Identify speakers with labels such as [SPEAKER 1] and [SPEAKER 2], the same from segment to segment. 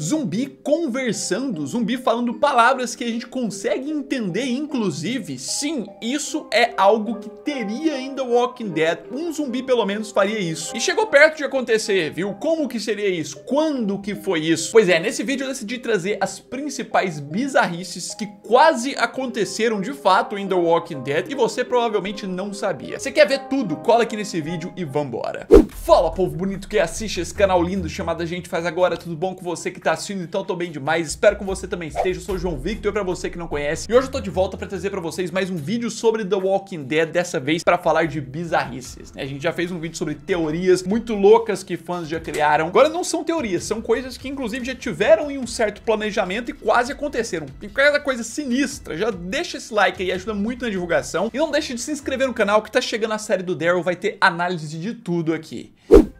[SPEAKER 1] Zumbi conversando, zumbi falando palavras que a gente consegue entender, inclusive. Sim, isso é algo que teria The Walking Dead. Um zumbi, pelo menos, faria isso. E chegou perto de acontecer, viu? Como que seria isso? Quando que foi isso? Pois é, nesse vídeo eu decidi trazer as principais bizarrices que quase aconteceram de fato em The Walking Dead e você provavelmente não sabia. Você quer ver tudo? Cola aqui nesse vídeo e vambora. Fala, povo bonito que assiste esse canal lindo chamado A Gente Faz Agora. Tudo bom com você que tá assistindo? Então tô bem demais. Espero que você também esteja. Eu sou o João Victor, pra você que não conhece. E hoje eu tô de volta pra trazer pra vocês mais um vídeo sobre The Walking Dead, dessa vez pra falar de bizarrices. Né? A gente já fez um vídeo sobre teorias muito loucas que fãs já criaram. Agora não são teorias, são coisas que inclusive já tiveram em um certo planejamento e quase aconteceram. E cada coisa sinistra, já deixa esse like aí, ajuda muito na divulgação. E não deixe de se inscrever no canal que tá chegando a série do Daryl, vai ter análise de tudo aqui.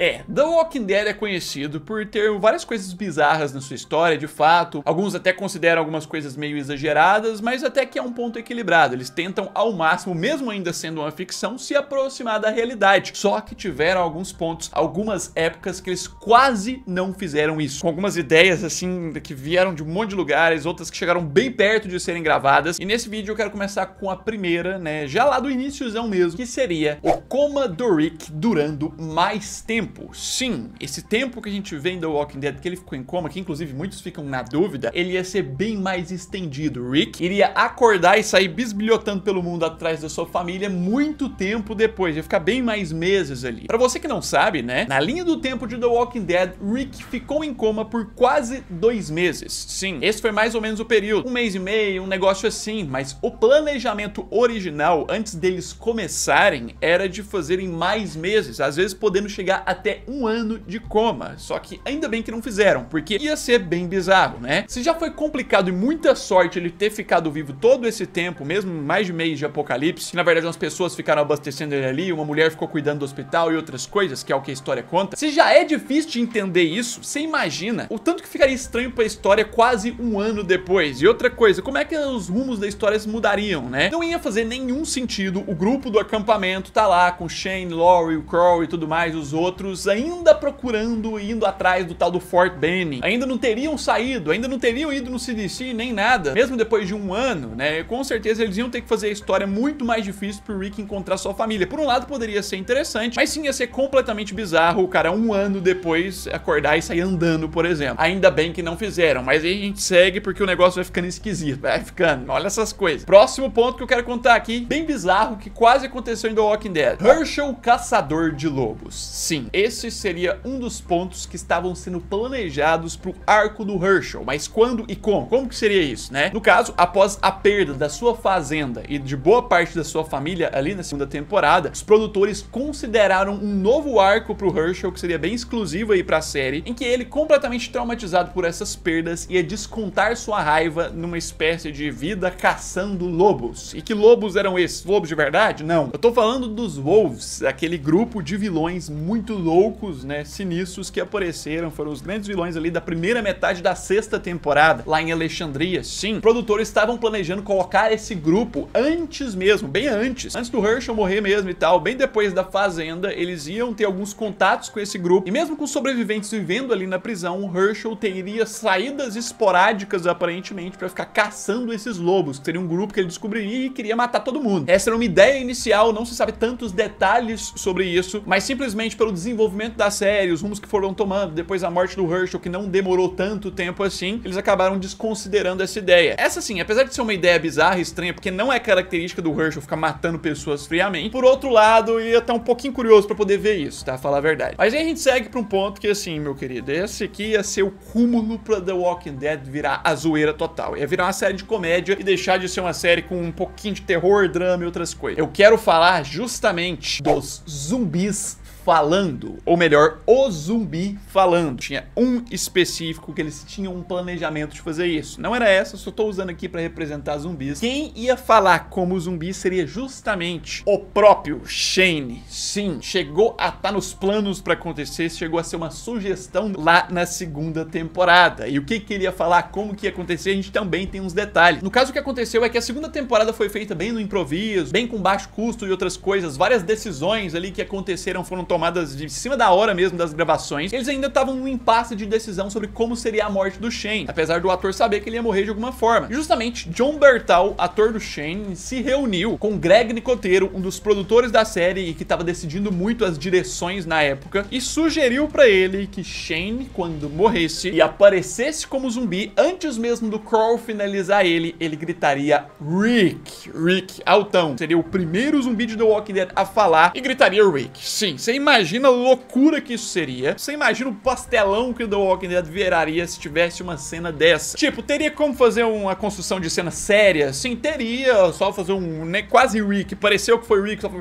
[SPEAKER 1] É, The Walking Dead é conhecido por ter várias coisas bizarras na sua história, de fato. Alguns até consideram algumas coisas meio exageradas, mas até que é um ponto equilibrado. Eles tentam ao máximo, mesmo ainda sendo uma ficção, se aproximar da realidade. Só que tiveram alguns pontos, algumas épocas que eles quase não fizeram isso. Com algumas ideias assim que vieram de um monte de lugares, outras que chegaram bem perto de serem gravadas. E nesse vídeo eu quero começar com a primeira, né, já lá do iníciozão mesmo, que seria o coma do Rick durando mais tempo tempo, sim, esse tempo que a gente vê em The Walking Dead, que ele ficou em coma, que inclusive muitos ficam na dúvida, ele ia ser bem mais estendido. Rick iria acordar e sair bisbilhotando pelo mundo atrás da sua família muito tempo depois, ia ficar bem mais meses ali. Pra você que não sabe, né, na linha do tempo de The Walking Dead, Rick ficou em coma por quase dois meses. Sim, esse foi mais ou menos o período, um mês e meio, um negócio assim, mas o planejamento original, antes deles começarem, era de fazerem mais meses, às vezes podendo chegar a até um ano de coma. Só que ainda bem que não fizeram, porque ia ser bem bizarro, né? Se já foi complicado e muita sorte ele ter ficado vivo todo esse tempo, mesmo mais de mês de apocalipse, que na verdade umas pessoas ficaram abastecendo ele ali, uma mulher ficou cuidando do hospital e outras coisas, que é o que a história conta. Se já é difícil de entender isso, você imagina o tanto que ficaria estranho pra história quase um ano depois. E outra coisa, como é que os rumos da história se mudariam, né? Não ia fazer nenhum sentido o grupo do acampamento tá lá com Shane, Laurie, o Crow e tudo mais, os outros outros ainda procurando e indo atrás do tal do Fort Benning. Ainda não teriam saído, ainda não teriam ido no CDC nem nada. Mesmo depois de um ano, né? Com certeza eles iam ter que fazer a história muito mais difícil pro Rick encontrar sua família. Por um lado poderia ser interessante, mas sim ia ser completamente bizarro o cara um ano depois acordar e sair andando, por exemplo. Ainda bem que não fizeram, mas aí a gente segue porque o negócio vai ficando esquisito, vai ficando. Olha essas coisas. Próximo ponto que eu quero contar aqui, bem bizarro, que quase aconteceu em The Walking Dead. Herschel, caçador de lobos. Sim, esse seria um dos pontos que estavam sendo planejados para o arco do Herschel. Mas quando e como? Como que seria isso, né? No caso, após a perda da sua fazenda e de boa parte da sua família ali na segunda temporada, os produtores consideraram um novo arco para o Herschel, que seria bem exclusivo aí para a série, em que ele, completamente traumatizado por essas perdas, ia descontar sua raiva numa espécie de vida caçando lobos. E que lobos eram esses? Lobos de verdade? Não. Eu tô falando dos Wolves, aquele grupo de vilões muito loucos, né, sinistros que apareceram, foram os grandes vilões ali da primeira metade da sexta temporada, lá em Alexandria. Sim, produtores estavam planejando colocar esse grupo antes mesmo, bem antes, antes do Herschel morrer mesmo e tal, bem depois da Fazenda, eles iam ter alguns contatos com esse grupo, e mesmo com sobreviventes vivendo ali na prisão, o Herschel teria saídas esporádicas, aparentemente, para ficar caçando esses lobos, que seria um grupo que ele descobriria e queria matar todo mundo. Essa era uma ideia inicial, não se sabe tantos detalhes sobre isso, mas simplesmente pelo desenvolvimento desenvolvimento da série, os rumos que foram tomando depois da morte do Herschel, que não demorou tanto tempo assim, eles acabaram desconsiderando essa ideia. Essa sim, apesar de ser uma ideia bizarra e estranha, porque não é característica do Herschel ficar matando pessoas friamente, por outro lado, ia estar um pouquinho curioso para poder ver isso, tá? Falar a verdade. Mas aí a gente segue pra um ponto que assim, meu querido, esse aqui ia ser o cúmulo pra The Walking Dead virar a zoeira total. Ia virar uma série de comédia e deixar de ser uma série com um pouquinho de terror, drama e outras coisas. Eu quero falar justamente dos zumbis falando, ou melhor, o zumbi falando. Tinha um específico que eles tinham um planejamento de fazer isso. Não era essa, só tô usando aqui para representar zumbis. Quem ia falar como zumbi seria justamente o próprio Shane. Sim, chegou a estar tá nos planos para acontecer, chegou a ser uma sugestão lá na segunda temporada. E o que que ele ia falar, como que ia acontecer, a gente também tem uns detalhes. No caso, o que aconteceu é que a segunda temporada foi feita bem no improviso, bem com baixo custo e outras coisas. Várias decisões ali que aconteceram foram tomadas tomadas de cima da hora mesmo das gravações, eles ainda estavam num impasse de decisão sobre como seria a morte do Shane, apesar do ator saber que ele ia morrer de alguma forma. E justamente, John Bertal, ator do Shane, se reuniu com Greg Nicotero, um dos produtores da série e que estava decidindo muito as direções na época, e sugeriu para ele que Shane, quando morresse e aparecesse como zumbi, antes mesmo do Crawl finalizar ele, ele gritaria Rick, Rick, altão. Seria o primeiro zumbi de The Walking Dead a falar e gritaria Rick. Sim, você imagina a loucura que isso seria. Você imagina o pastelão que The Walking Dead viraria se tivesse uma cena dessa. Tipo, teria como fazer uma construção de cena séria? Sim, teria. Só fazer um, né, quase Rick. Pareceu que foi Rick, só foi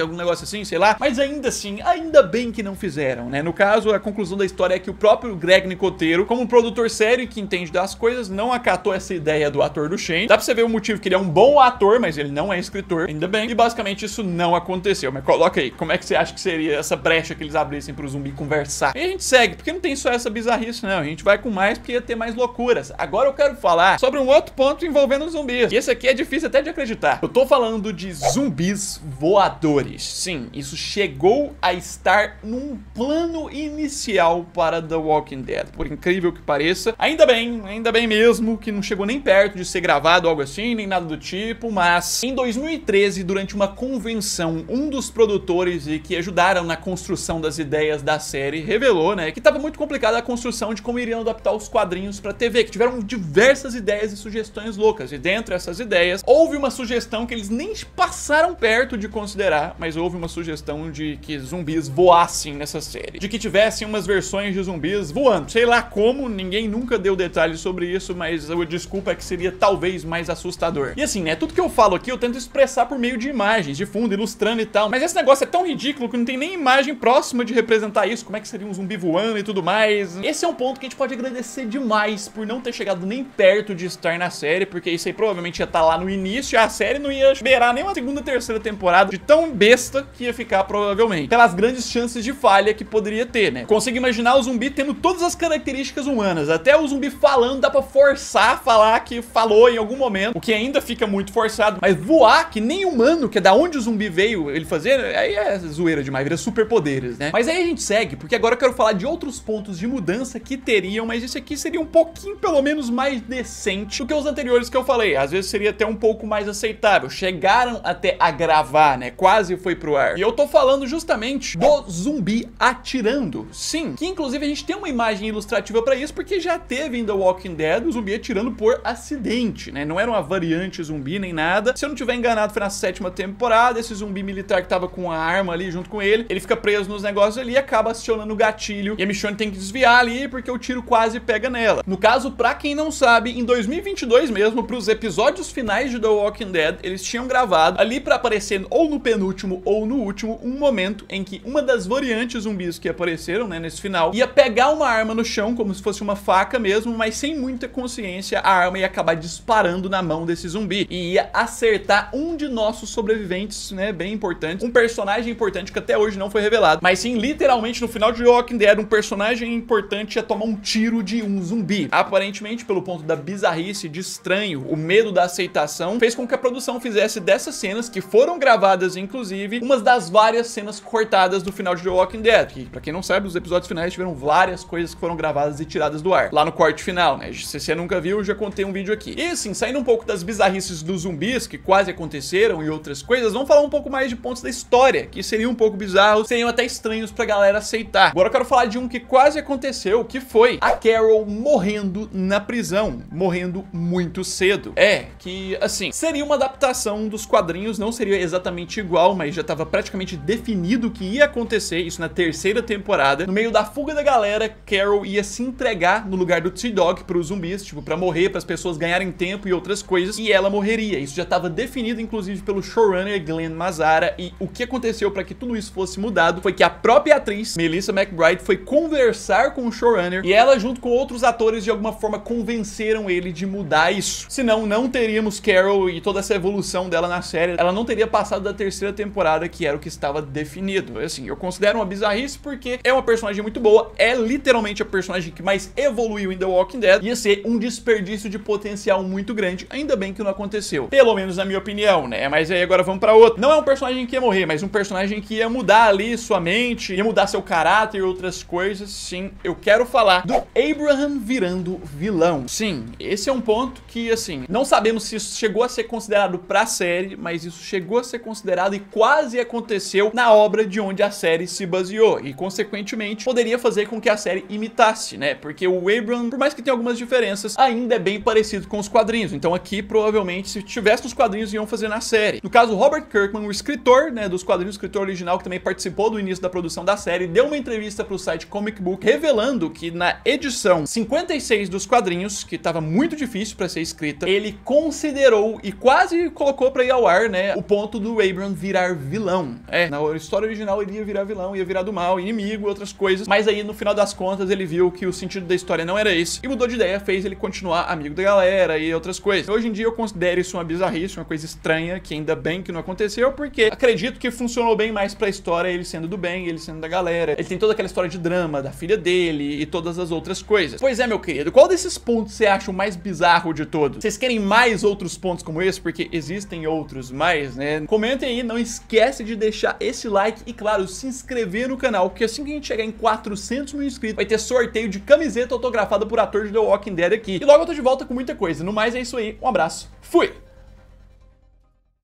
[SPEAKER 1] algum negócio assim, sei lá. Mas ainda assim, ainda bem que não fizeram, né? No caso, a conclusão da história é que o próprio Greg Nicoteiro, como um produtor sério que entende das coisas, não acatou essa ideia do ator do Shane. Dá pra você ver o motivo que ele é um bom ator, mas ele não é escritor, ainda bem. E basicamente isso não aconteceu. Mas coloca aí, como é que você acha que seria essa brecha que eles abrissem pro zumbi conversar? E a gente segue, porque não tem só essa bizarrice, não. A gente vai com mais porque ia ter mais loucuras. Agora eu quero falar sobre um outro ponto envolvendo zumbis. E esse aqui é difícil até de acreditar. Eu tô falando de zumbis voadores. Sim, isso chegou a estar num plano inicial para The Walking Dead. Por incrível que pareça. Ainda bem, ainda bem mesmo que não chegou nem perto de ser gravado algo assim, nem nada do tipo, mas em 2013, durante uma convenção, um dos produtores e que ajudaram na construção das ideias da série revelou, né, que estava muito complicada a construção de como iriam adaptar os quadrinhos para TV, que tiveram diversas ideias e sugestões loucas. E dentro dessas ideias, houve uma sugestão que eles nem passaram perto de considerar, mas houve uma sugestão de que zumbis voassem nessa série, de que tivessem umas versões de zumbis voando. Sei lá como, ninguém nunca deu detalhes sobre isso, mas a desculpa é que seria talvez mais assustador. E assim, né, tudo que eu falo aqui eu tento expressar por meio de imagens, de fundo, ilustrando e tal, mas esse negócio é tão ridículo que não tem nem imagem próxima de representar isso, como é que seria um zumbi voando e tudo mais. Esse é um ponto que a gente pode agradecer demais por não ter chegado nem perto de estar na série, porque isso aí provavelmente ia estar lá no início e a série não ia beirar nem uma segunda, terceira temporada de tão besta que ia ficar provavelmente. Pelas grandes chances de falha que poderia ter, né? Consigo imaginar o zumbi tendo todas as características humanas, até o zumbi falando dá pra forçar a falar que falou em algum momento, o que ainda fica muito forçado, mas voar que nem humano, que é da onde o zumbi veio ele fazer, aí é zoeira demais, vira superpoderes, né? Mas aí a gente segue, porque agora eu quero falar de outros pontos de mudança que teriam, mas esse aqui seria um pouquinho, pelo menos, mais decente do que os anteriores que eu falei. Às vezes seria até um pouco mais aceitável. Chegaram até a gravar, né? Quase foi pro ar. E eu tô falando justamente do zumbi atirando. Sim, que inclusive a gente tem uma imagem ilustrativa pra isso, porque já teve em The Walking Dead o zumbi atirando por acidente, né? Não era uma variante zumbi nem nada. Se eu não tiver enganado, foi na sétima temporada. Esse zumbi militar que tava com a arma ali junto com ele, ele fica preso nos negócios ali e acaba acionando o gatilho. E a Michonne tem que desviar ali porque o tiro quase pega nela. No caso, pra quem não sabe, em 2022 mesmo, pros episódios finais de The Walking Dead, eles tinham gravado ali pra aparecer ou no penúltimo ou no último um momento em que uma das variantes zumbis que apareceram, né, nesse final, ia pegar uma arma no chão como se fosse uma faca mesmo, mas sem muita consciência, a arma ia acabar disparando na mão desse zumbi e ia acertar um de nossos sobreviventes, né, bem importante, um personagem importante que até hoje não foi revelado, mas sim, literalmente no final de Walking Dead, um personagem importante ia tomar um tiro de um zumbi. Aparentemente, pelo ponto da bizarrice, de estranho, o medo da aceitação, fez com que a produção fizesse dessas cenas, que foram gravadas, inclusive, umas das várias cenas cortadas do final de The Walking Dead, que, pra quem não sabe, os episódios finais tiveram várias coisas que foram gravadas e tiradas do ar, lá no corte final, né? Se você nunca viu, eu já contei um vídeo aqui. E assim, saindo um pouco das bizarrices dos zumbis, que quase aconteceram e outras coisas, vamos falar um pouco mais de pontos da história, que seriam um pouco bizarros, seriam até estranhos pra galera aceitar. Agora eu quero falar de um que quase aconteceu, que foi a Carol morrendo na prisão, morrendo muito cedo. É, que assim, seria uma adaptação dos quadrinhos, não seria exatamente igual, mas já estava praticamente definido que ia acontecer, isso na terceira temporada. No meio da fuga da galera, Carol ia se entregar no lugar do T-Dog pros zumbis, tipo, pra morrer, para as pessoas ganharem tempo e outras coisas, e ela morreria. Isso já estava definido, inclusive, pelo showrunner Glenn Mazzara, e o que aconteceu para que tudo isso fosse mudado foi que a própria atriz, Melissa McBride, foi conversar com o showrunner, e ela, junto com outros atores, de alguma forma convenceram ele de mudar isso. Senão, não teríamos Carol e toda essa evolução dela na série, ela não teria passado da terceira temporada, que era o que estava definido. Assim, eu considero uma bizarrice porque é uma personagem muito boa, é literalmente a personagem que mais evoluiu em The Walking Dead, ia ser um desperdício de potencial muito grande, ainda bem que não aconteceu. Pelo menos na minha opinião, né? Mas aí agora vamos pra outra. Não é um personagem que ia morrer, mas um personagem que ia mudar ali sua mente, ia mudar seu caráter e outras coisas. Sim, eu quero falar do Abraham virando vilão. Sim, esse é um ponto que, assim, não sabemos se isso chegou a ser considerado pra série, mas isso chegou a ser considerado e quase aconteceu na obra de onde a série se baseou. E, consequentemente, poderia fazer com que a série imitasse, né? Porque o Abraham, por mais que tenha algumas diferenças, ainda é bem parecido com os quadrinhos. Então aqui, provavelmente, se tivesse nos quadrinhos, iam fazer na série. No caso, Robert Kirkman, o escritor, né, dos quadrinhos, o escritor original, que também participou do início da produção da série, deu uma entrevista pro site Comic Book, revelando que na edição 56 dos quadrinhos, que estava muito difícil para ser escrita, ele considerou e quase colocou para ir ao ar, né, o ponto do Abraham virar vilão. É, na história original ele ia virar vilão, ia virar do mal, inimigo, outras coisas, mas aí no final das contas ele viu que o sentido da história não era esse e mudou de ideia, fez ele continuar amigo da galera e outras coisas. Hoje em dia eu considero isso uma bizarrice, uma coisa estranha, que ainda bem que não aconteceu, porque acredito que funcionou bem mais pra história ele sendo do bem, ele sendo da galera. Ele tem toda aquela história de drama da filha dele e todas as outras coisas. Pois é, meu querido, qual desses pontos você acha o mais bizarro de todos? Vocês querem mais outros pontos como esse? Porque existem outros mais, né? Comentem aí, não esquece de deixar esse like e, claro, se inscrever no canal, porque assim que a gente chegar em 400 mil inscritos, vai ter sorteio de camiseta autografada por ator de The Walking Dead aqui. E logo eu tô de volta com muita coisa. No mais, é isso aí. Um abraço. Fui!